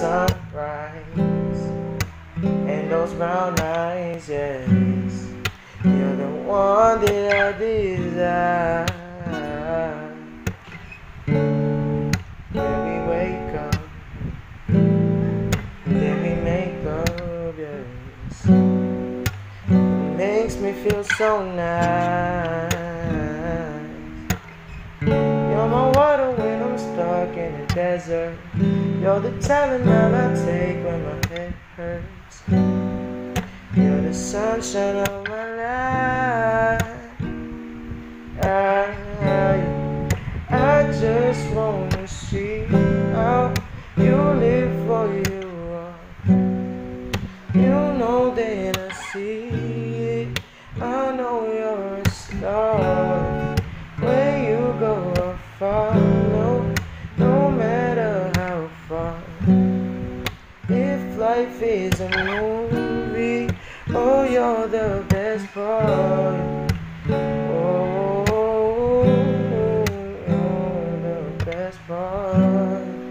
sunrise and those brown eyes, yes. You're the one that I desire. When we wake up, then we make up, yes. It makes me feel so nice. Desert. You're the Tylenol I take when my head hurts. You're the sunshine of my life. I, I, I just wanna see how you live for you. You know that I see life is a movie, oh, you're the best part. Oh, you're the best part.